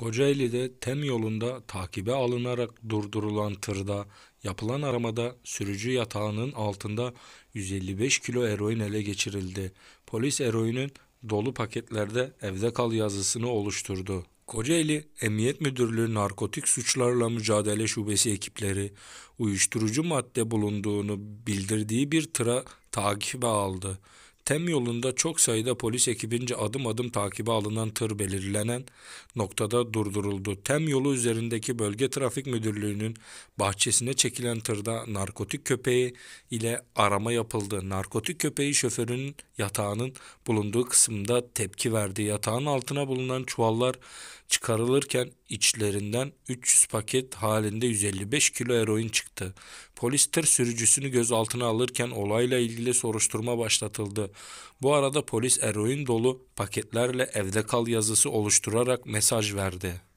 Kocaeli'de TEM yolunda takibe alınarak durdurulan tırda yapılan aramada sürücü yatağının altında 155 kilo eroin ele geçirildi. Polis eroinin dolu paketlerde evde kal yazısını oluşturdu. Kocaeli Emniyet Müdürlüğü Narkotik Suçlarla Mücadele Şubesi ekipleri uyuşturucu madde bulunduğunu bildirdiği bir tıra takibe aldı. Tem yolunda çok sayıda polis ekibince adım adım takibe alınan tır belirlenen noktada durduruldu. Tem yolu üzerindeki Bölge Trafik Müdürlüğü'nün bahçesine çekilen tırda narkotik köpeği ile arama yapıldı. Narkotik köpeği şoförün yatağının bulunduğu kısımda tepki verdi. Yatağın altına bulunan çuvallar çıkarılırken içlerinden 300 paket halinde 155 kilo eroin çıktı. Polis tır sürücüsünü gözaltına alırken olayla ilgili soruşturma başlatıldı. Bu arada polis eroin dolu paketlerle evde kal yazısı oluşturarak mesaj verdi.